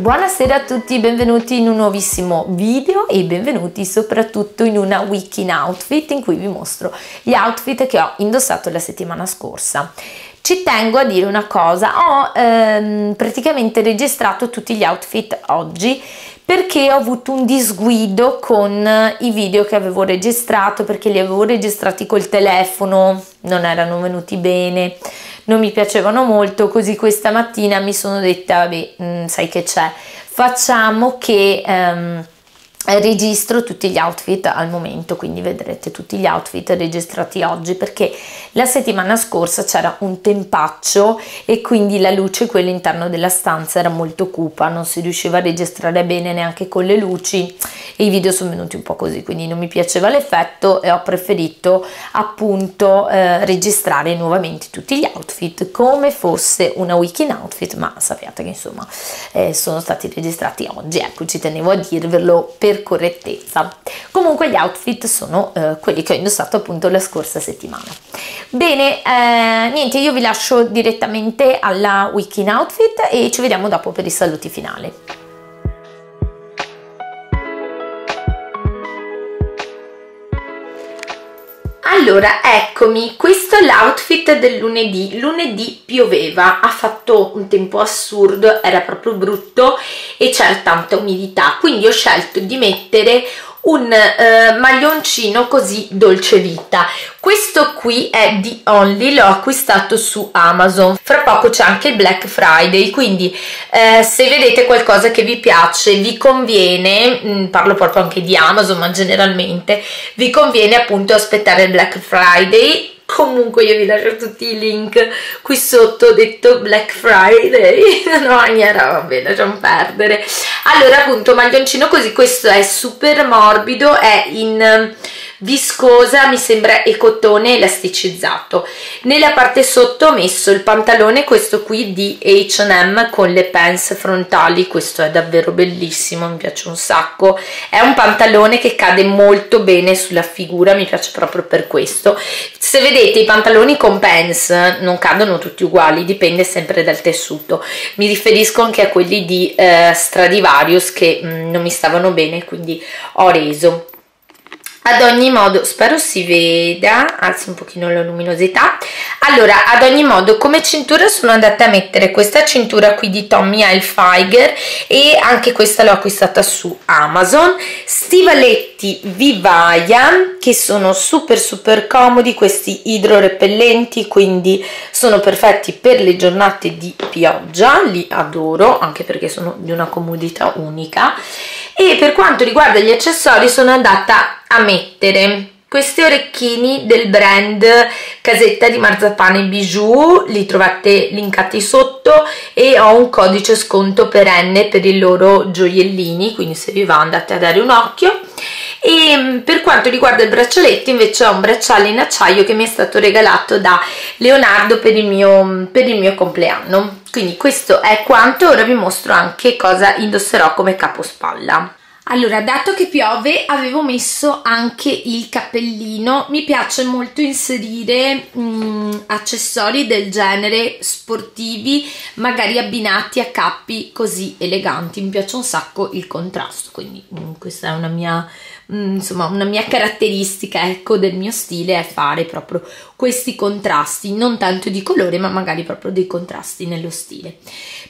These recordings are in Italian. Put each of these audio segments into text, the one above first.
Buonasera a tutti, benvenuti in un nuovissimo video e benvenuti soprattutto in una week in outfit in cui vi mostro gli outfit che ho indossato la settimana scorsa. Ci tengo a dire una cosa, ho ehm, praticamente registrato tutti gli outfit oggi perché ho avuto un disguido con i video che avevo registrato perché li avevo registrati col telefono, non erano venuti bene non mi piacevano molto, così questa mattina mi sono detta, vabbè, mm, sai che c'è, facciamo che... Um, registro tutti gli outfit al momento quindi vedrete tutti gli outfit registrati oggi perché la settimana scorsa c'era un tempaccio e quindi la luce qui all'interno della stanza era molto cupa non si riusciva a registrare bene neanche con le luci e i video sono venuti un po' così quindi non mi piaceva l'effetto e ho preferito appunto eh, registrare nuovamente tutti gli outfit come fosse una week in outfit ma sappiate che insomma eh, sono stati registrati oggi ecco ci tenevo a dirvelo per correttezza. Comunque gli outfit sono eh, quelli che ho indossato appunto la scorsa settimana. Bene, eh, niente, io vi lascio direttamente alla week in outfit e ci vediamo dopo per i saluti finali. Allora, eccomi, questo è l'outfit del lunedì. Lunedì pioveva, ha fatto un tempo assurdo, era proprio brutto e c'era tanta umidità, quindi ho scelto di mettere un eh, maglioncino così dolce vita. Questo qui è di Only l'ho acquistato su Amazon. Fra poco c'è anche il Black Friday quindi eh, se vedete qualcosa che vi piace vi conviene mh, mm, parlo proprio anche di Amazon ma generalmente vi conviene appunto aspettare il Black Friday comunque io vi lascio tutti i link qui sotto detto Black Friday. No niente vabbè lasciamo perdere. Allora appunto maglioncino così questo è super morbido è in viscosa mi sembra e cotone elasticizzato nella parte sotto ho messo il pantalone questo qui di H&M con le pants frontali questo è davvero bellissimo mi piace un sacco. È un pantalone che cade molto bene sulla figura mi piace proprio per questo se vedete i pantaloni con pants non cadono tutti uguali dipende sempre dal tessuto. Mi riferisco anche a quelli di eh, Stradivarius che mh, mm, non mi stavano bene quindi ho reso ad ogni modo spero si veda. Alzo un pochino la luminosità. Allora ad ogni modo come cintura sono andata a mettere questa cintura qui di Tommy Hilfiger e anche questa l'ho acquistata su Amazon. Stivaletti Vivaya che sono super super comodi questi idrorepellenti quindi sono perfetti per le giornate di pioggia. Li adoro anche perché sono di una comodità unica e per quanto riguarda gli accessori sono andata a mettere questi orecchini del brand casetta di marzapane bijou. Li trovate linkati sotto e ho un codice sconto perenne per i loro gioiellini quindi se vi va andate a dare un occhio. E mm, per quanto riguarda il braccialetto invece ho un bracciale in acciaio che mi è stato regalato da Leonardo per il mio, per il mio compleanno quindi questo è quanto ora vi mostro anche cosa indosserò come capospalla allora, dato che piove, avevo messo anche il cappellino. Mi piace molto inserire mh, mm, accessori del genere sportivi, magari abbinati a cappi così eleganti. Mi piace un sacco il contrasto, quindi mh, mm, questa è una mia Mm, insomma una mia caratteristica ecco del mio stile è fare proprio questi contrasti non tanto di colore ma magari proprio dei contrasti nello stile.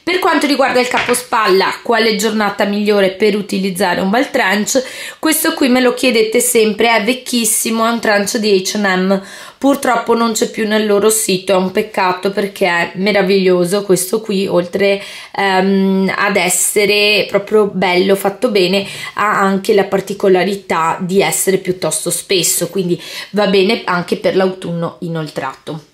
Per quanto riguarda il capospalla quale giornata migliore per utilizzare un bel trench questo qui me lo chiedete sempre è vecchissimo è un trench di H&M purtroppo non c'è più nel loro sito è un peccato perché è meraviglioso. Questo qui oltre um, ad essere proprio bello fatto bene ha anche la particolarità di essere piuttosto spesso quindi va bene anche per l'autunno inoltrato.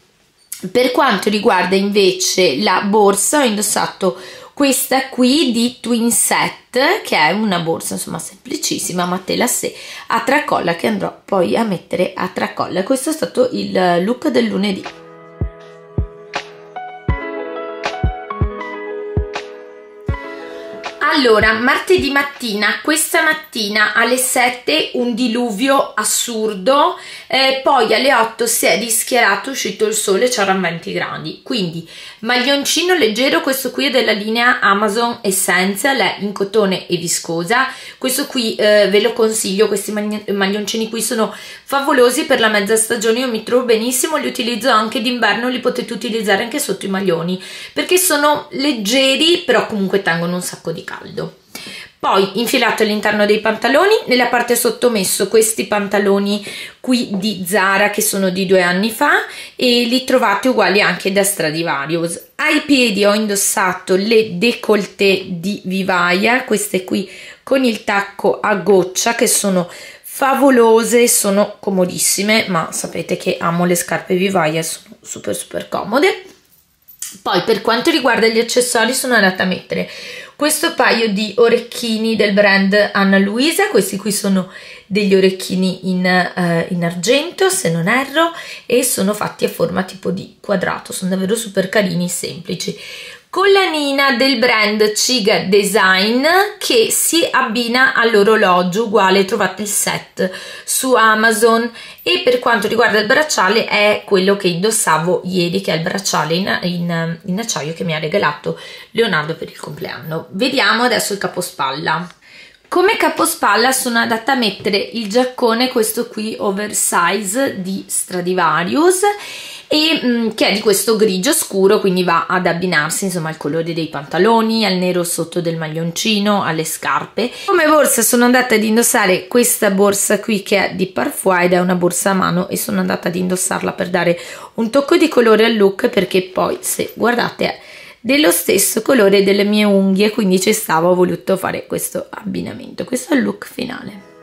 Per quanto riguarda invece la borsa ho indossato questa qui di Twin Set che è una borsa insomma semplicissima ma tela sé a tracolla che andrò poi a mettere a tracolla. Questo è stato il look del lunedì Allora, martedì mattina, questa mattina alle 7 un diluvio assurdo, eh, poi alle 8 si è rischiarato, è uscito il sole, c'erano 20 gradi, quindi maglioncino leggero, questo qui è della linea Amazon Essential, è in cotone e viscosa, questo qui eh, ve lo consiglio, questi maglioncini qui sono favolosi per la mezza stagione, io mi trovo benissimo, li utilizzo anche d'inverno, li potete utilizzare anche sotto i maglioni, perché sono leggeri, però comunque tengono un sacco di caldo. Poi infilato all'interno dei pantaloni nella parte sotto ho messo questi pantaloni qui di Zara che sono di due anni fa e li trovate uguali anche da Stradivarius. Ai piedi ho indossato le décolleté di Vivaia queste qui con il tacco a goccia che sono favolose sono comodissime ma sapete che amo le scarpe Vivaia sono super super comode. Poi per quanto riguarda gli accessori sono andata a mettere questo paio di orecchini del brand Anna Luisa, questi qui sono degli orecchini in, uh, in, argento se non erro e sono fatti a forma tipo di quadrato, sono davvero super carini, semplici collanina del brand Ciga Design che si abbina all'orologio uguale trovate il set su Amazon. E per quanto riguarda il bracciale è quello che indossavo ieri che è il bracciale in, in, in acciaio che mi ha regalato Leonardo per il compleanno. Vediamo adesso il capospalla. Come capospalla sono adatta a mettere il giaccone questo qui oversize di Stradivarius e mh, mm, che è di questo grigio scuro quindi va ad abbinarsi insomma al colore dei pantaloni al nero sotto del maglioncino alle scarpe. Come borsa sono andata ad indossare questa borsa qui che è di Parfum ed è una borsa a mano e sono andata ad indossarla per dare un tocco di colore al look perché poi se guardate è dello stesso colore delle mie unghie quindi ci stavo ho voluto fare questo abbinamento questo è il look finale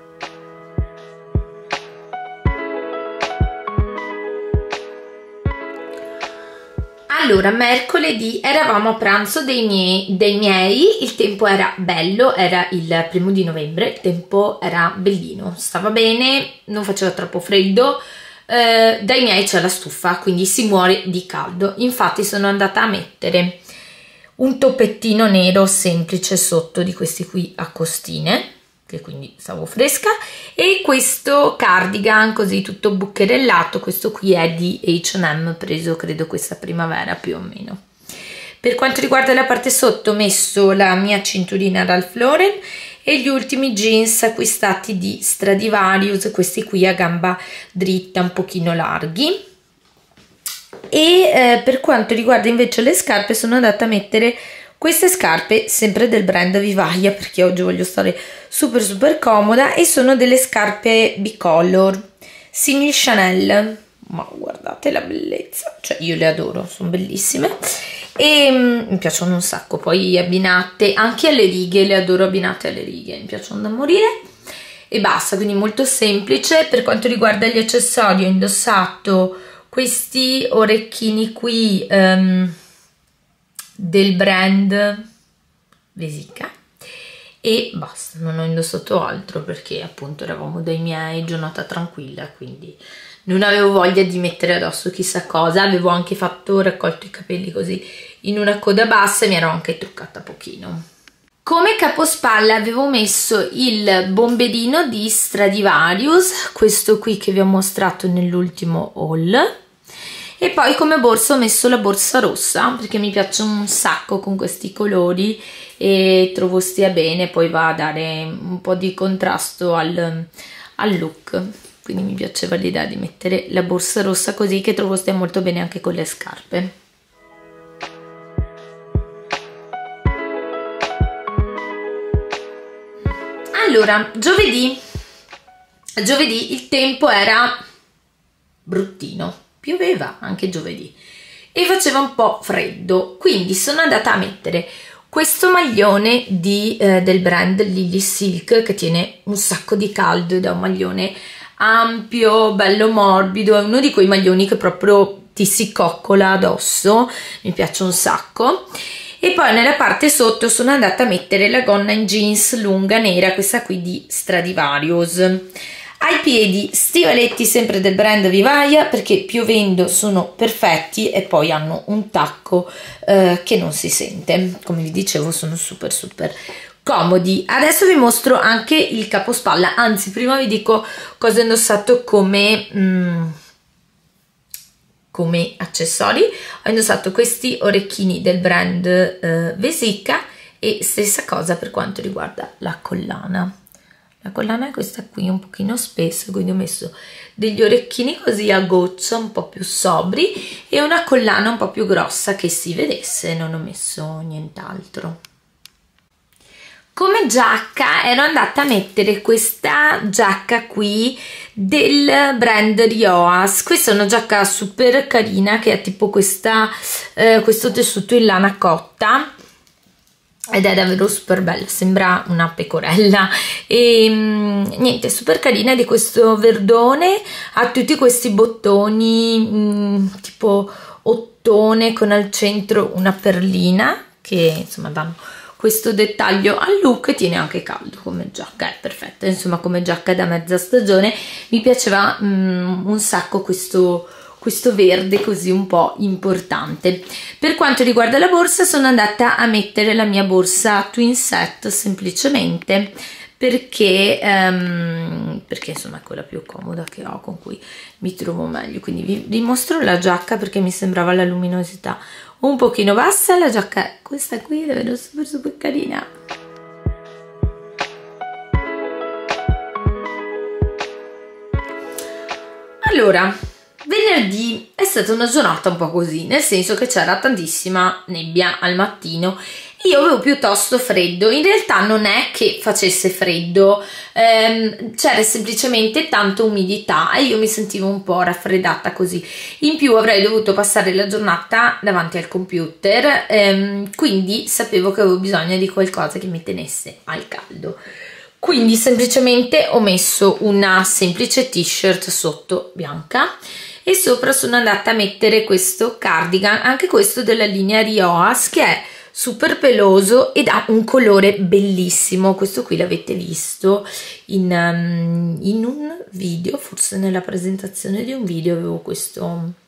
Allora, mercoledì eravamo a pranzo dei miei, dei miei, il tempo era bello, era il primo di novembre, il tempo era bellino, stava bene, non faceva troppo freddo, eh, dai miei c'è la stufa, quindi si muore di caldo. Infatti sono andata a mettere un toppettino nero semplice sotto di questi qui a costine, che quindi stavo fresca e questo cardigan così tutto bucherellato questo qui è di H&M preso credo questa primavera più o meno. Per quanto riguarda la parte sotto ho messo la mia cinturina Ralph Lauren e gli ultimi jeans acquistati di Stradivarius questi qui a gamba dritta un pochino larghi. E eh, per quanto riguarda invece le scarpe sono andata a mettere queste scarpe sempre del brand Vivaglia perché oggi voglio stare super super comoda e sono delle scarpe bicolor simil Chanel. Ma guardate la bellezza. Cioè io le adoro sono bellissime. E um, mi piacciono un sacco. Poi abbinate anche alle righe le adoro abbinate alle righe mi piacciono da morire. E basta quindi molto semplice. Per quanto riguarda gli accessori ho indossato questi orecchini qui um, del brand Vesica. E basta, non ho indossato altro perché appunto eravamo dai miei, giornata tranquilla, quindi non avevo voglia di mettere addosso chissà cosa, avevo anche fatto, raccolto i capelli così in una coda bassa e mi ero anche truccata pochino. Come capospalla avevo messo il bomberino di Stradivarius, questo qui che vi ho mostrato nell'ultimo haul, e poi come borsa ho messo la borsa rossa perché mi piacciono un sacco con questi colori e trovo stia bene poi va a dare un po' di contrasto al, al look. Quindi mi piaceva l'idea di mettere la borsa rossa così che trovo stia molto bene anche con le scarpe. Allora giovedì. Giovedì il tempo era bruttino pioveva anche giovedì e faceva un po' freddo quindi sono andata a mettere questo maglione di, eh, del brand Lily Silk che tiene un sacco di caldo ed è un maglione ampio, bello morbido, è uno di quei maglioni che proprio ti si coccola addosso, mi piace un sacco. E poi nella parte sotto sono andata a mettere la gonna in jeans lunga nera, questa qui di Stradivarius ai piedi stivaletti sempre del brand Vivaia perché piovendo sono perfetti e poi hanno un tacco eh, che non si sente. Come vi dicevo sono super super comodi. Adesso vi mostro anche il capospalla. Anzi prima vi dico cosa ho indossato come mm, come accessori. Ho indossato questi orecchini del brand eh, Vesica e stessa cosa per quanto riguarda la collana la collana è questa qui un pochino spessa quindi ho messo degli orecchini così a goccia un po' più sobri e una collana un po' più grossa che si vedesse non ho messo nient'altro. Come giacca ero andata a mettere questa giacca qui del brand Rioas questa è una giacca super carina che ha tipo questa, eh, questo tessuto in lana cotta ed è davvero super bella, sembra una pecorella. E mm, niente, super carina di questo verdone, ha tutti questi bottoni mh, mm, tipo ottone con al centro una perlina che insomma danno questo dettaglio al look tiene anche caldo come giacca, è perfetta, insomma come giacca da mezza stagione, mi piaceva mm, un sacco questo questo verde così un po' importante. Per quanto riguarda la borsa sono andata a mettere la mia borsa twin set semplicemente perché, um, perché insomma è quella più comoda che ho con cui mi trovo meglio. Quindi vi, vi mostro la giacca perché mi sembrava la luminosità un pochino bassa. La giacca è questa qui è davvero super super carina. Allora Venerdì è stata una giornata un po' così, nel senso che c'era tantissima nebbia al mattino e io avevo piuttosto freddo. In realtà non è che facesse freddo, ehm, c'era semplicemente tanta umidità e io mi sentivo un po' raffreddata così. In più avrei dovuto passare la giornata davanti al computer, ehm, quindi sapevo che avevo bisogno di qualcosa che mi tenesse al caldo quindi semplicemente ho messo una semplice t-shirt sotto bianca e sopra sono andata a mettere questo cardigan, anche questo della linea Rioas che è super peloso ed ha un colore bellissimo, questo qui l'avete visto in, um, in un video, forse nella presentazione di un video avevo questo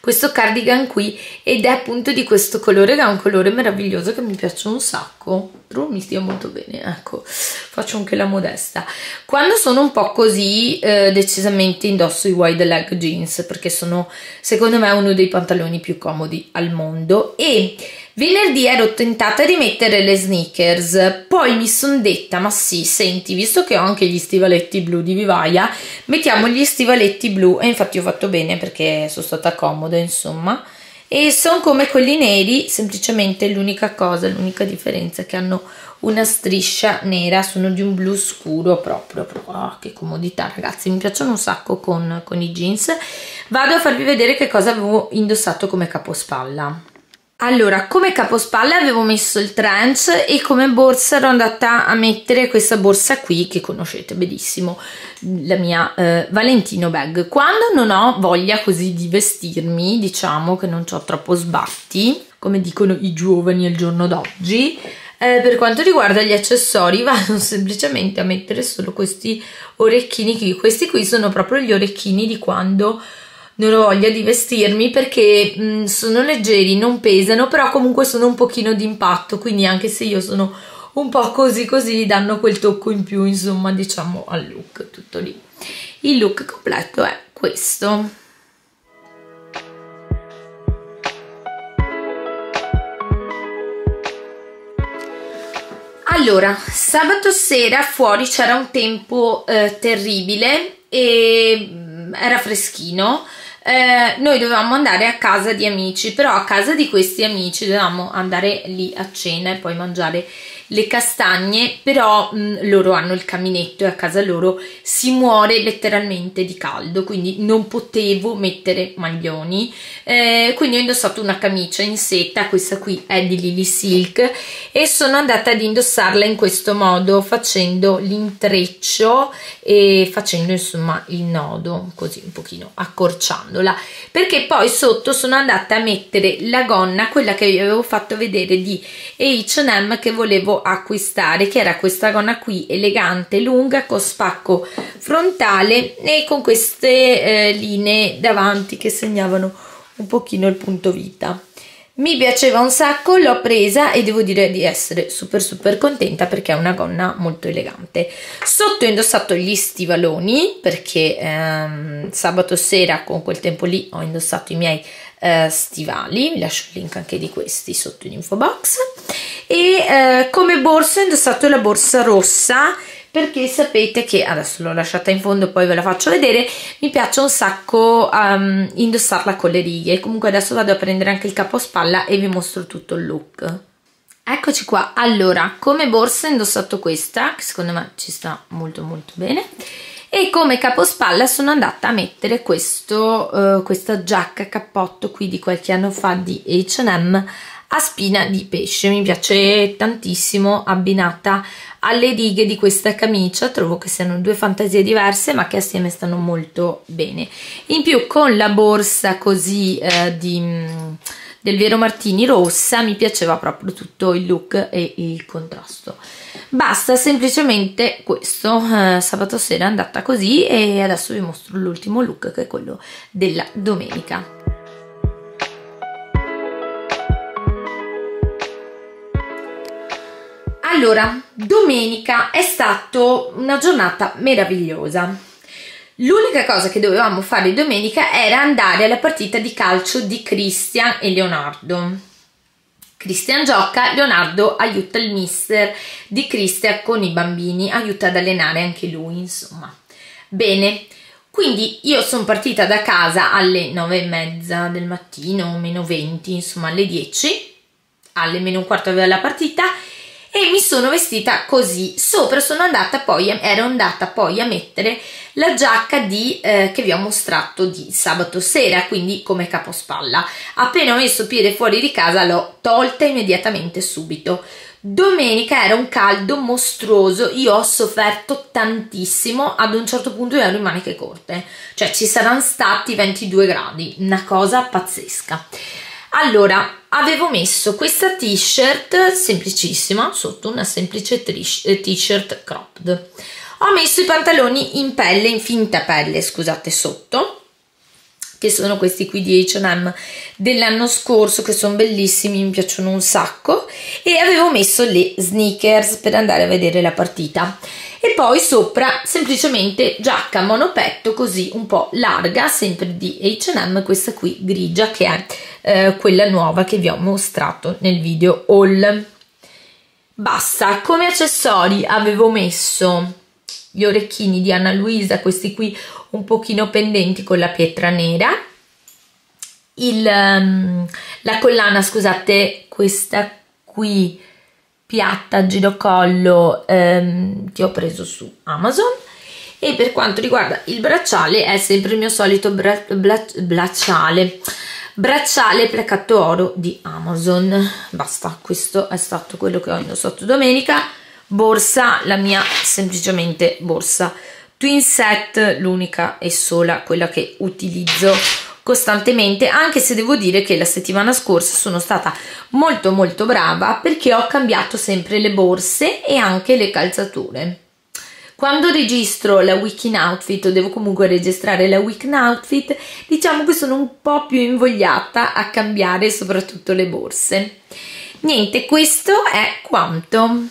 questo cardigan qui ed è appunto di questo colore che è un colore meraviglioso che mi piace un sacco. Però mi stia molto bene ecco faccio anche la modesta. Quando sono un po' così eh, decisamente indosso i wide leg jeans perché sono secondo me uno dei pantaloni più comodi al mondo e Venerdì ero tentata di mettere le sneakers, poi mi sono detta, ma sì, senti, visto che ho anche gli stivaletti blu di Vivaia, mettiamo gli stivaletti blu e infatti ho fatto bene perché sono stata comoda, insomma. E sono come quelli neri, semplicemente l'unica cosa, l'unica differenza è che hanno una striscia nera, sono di un blu scuro proprio, proprio oh, che comodità ragazzi, mi piacciono un sacco con, con i jeans. Vado a farvi vedere che cosa avevo indossato come capospalla. Allora, come capospalla avevo messo il trench e come borsa ero andata a mettere questa borsa qui che conoscete benissimo, la mia eh, Valentino bag. Quando non ho voglia così di vestirmi, diciamo che non ho troppo sbatti, come dicono i giovani al giorno d'oggi, eh, per quanto riguarda gli accessori vado semplicemente a mettere solo questi orecchini qui. Questi qui sono proprio gli orecchini di quando non ho voglia di vestirmi perché mh, mm, sono leggeri, non pesano, però comunque sono un pochino di impatto, quindi anche se io sono un po' così così danno quel tocco in più, insomma, diciamo al look, tutto lì. Il look completo è questo. Allora, sabato sera fuori c'era un tempo eh, terribile e mm, era freschino eh, noi dovevamo andare a casa di amici, però a casa di questi amici dovevamo andare lì a cena e poi mangiare le castagne, però mh, loro hanno il caminetto e a casa loro si muore letteralmente di caldo, quindi non potevo mettere maglioni, eh, quindi ho indossato una camicia in seta, questa qui è di Lily Silk e sono andata ad indossarla in questo modo facendo l'intreccio e facendo insomma il nodo, così un pochino accorciandola, perché poi sotto sono andata a mettere la gonna, quella che vi avevo fatto vedere di H&M che volevo acquistare che era questa gonna qui elegante lunga con spacco frontale e con queste eh, linee davanti che segnavano un pochino il punto vita. Mi piaceva un sacco, l'ho presa e devo dire di essere super super contenta perché è una gonna molto elegante. Sotto ho indossato gli stivaloni perché ehm, sabato sera con quel tempo lì ho indossato i miei eh, stivali, vi lascio il link anche di questi sotto in info box e eh, come borsa ho indossato la borsa rossa perché sapete che adesso l'ho lasciata in fondo poi ve la faccio vedere mi piace un sacco um, indossarla con le righe. Comunque adesso vado a prendere anche il capo spalla e vi mostro tutto il look. Eccoci qua. Allora come borsa ho indossato questa che secondo me ci sta molto molto bene e come capospalla sono andata a mettere questo, uh, questa giacca cappotto qui di qualche anno fa di H&M a spina di pesce. Mi piace tantissimo abbinata alle righe di questa camicia. Trovo che siano due fantasie diverse ma che assieme stanno molto bene. In più con la borsa così eh, di, del Vero Martini rossa mi piaceva proprio tutto il look e il contrasto. Basta semplicemente questo. Eh, sabato sera è andata così e adesso vi mostro l'ultimo look che è quello della domenica Allora, domenica è stata una giornata meravigliosa. L'unica cosa che dovevamo fare domenica era andare alla partita di calcio di Christian e Leonardo. Christian gioca, Leonardo aiuta il mister di Christian con i bambini, aiuta ad allenare anche lui, insomma. Bene, quindi io sono partita da casa alle 9 e mezza del mattino, meno 20, insomma alle 10, alle meno un quarto aveva la partita e mi sono vestita così. Sopra sono andata poi ero andata poi a mettere la giacca di, eh, che vi ho mostrato di sabato sera quindi come capospalla. Appena ho messo piede fuori di casa l'ho tolta immediatamente subito. Domenica era un caldo mostruoso, io ho sofferto tantissimo, ad un certo punto ero in maniche corte, cioè ci saranno stati 22 gradi, una cosa pazzesca. Allora, avevo messo questa t-shirt semplicissima sotto una semplice eh, t-shirt cropped. Ho messo i pantaloni in pelle, in finta pelle, scusate, sotto che sono questi qui di H&M dell'anno scorso che sono bellissimi, mi piacciono un sacco. E avevo messo le sneakers per andare a vedere la partita. E poi sopra semplicemente giacca monopetto così un po' larga sempre di H&M questa qui grigia che è eh, quella nuova che vi ho mostrato nel video haul. Basta come accessori avevo messo gli orecchini di Anna Luisa questi qui un pochino pendenti con la pietra nera. Il, um, la collana scusate questa qui piatta girocollo um, che ho preso su Amazon. E per quanto riguarda il bracciale è sempre il mio solito bra bra bracciale. Bracciale placato oro di Amazon. Basta questo è stato quello che ho indossato domenica borsa la mia semplicemente borsa twin set l'unica e sola quella che utilizzo costantemente anche se devo dire che la settimana scorsa sono stata molto molto brava perché ho cambiato sempre le borse e anche le calzature. Quando registro la weekend outfit o devo comunque registrare la weekend outfit diciamo che sono un po' più invogliata a cambiare soprattutto le borse. Niente questo è quanto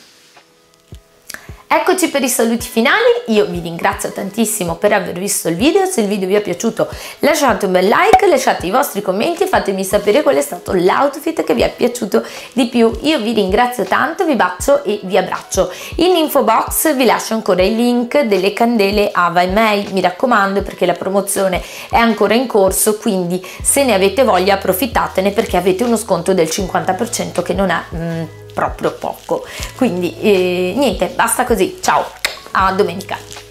Eccoci per i saluti finali, io vi ringrazio tantissimo per aver visto il video, se il video vi è piaciuto lasciate un bel like, lasciate i vostri commenti e fatemi sapere qual è stato l'outfit che vi è piaciuto di più. Io vi ringrazio tanto, vi bacio e vi abbraccio. In info box vi lascio ancora il link delle candele Ava e May, mi raccomando perché la promozione è ancora in corso, quindi se ne avete voglia approfittatene perché avete uno sconto del 50% che non è... Mm, proprio poco. Quindi eh, niente basta così. Ciao. A domenica